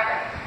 Margaret.